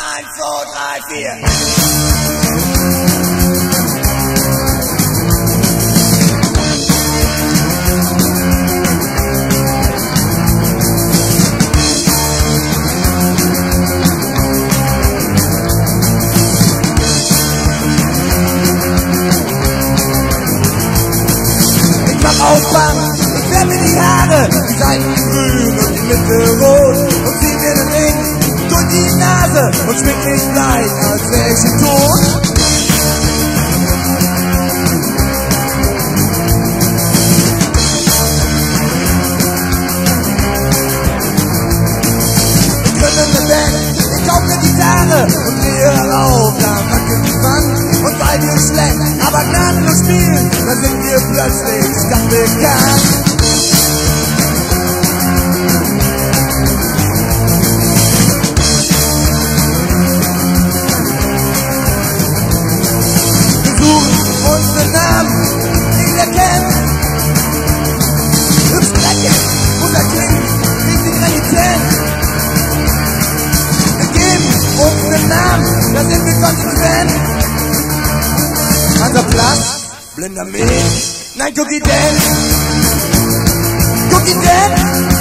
Eins, zwei, drei, vier. Ich färbe die Haare, die Seiten grün und die Mitte rot die Nase und springt nicht leid, als wäre ich die Tod. und drehe auf, dann wackelt die Wand. Und weil wir schlecht, aber gnadenlos spielen, dann sind wir plötzlich ganz bekannt. Nothing becomes the same. And the plus, blend me, in. Nine cookie dead, Cookie dead.